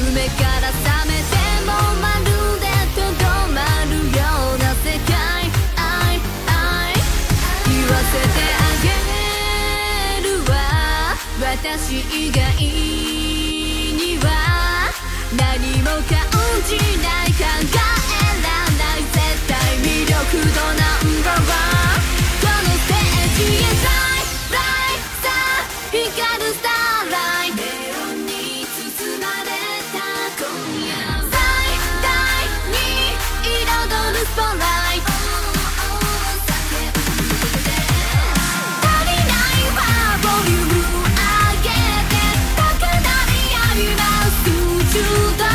夢から覚めてもまるでとどまるような世界。愛愛。言わせてあげるわ。私以外には何も感じない考えられない絶対魅力度ナンバーワン。このステージへ Bright, 光るスターライ you